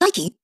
Nike.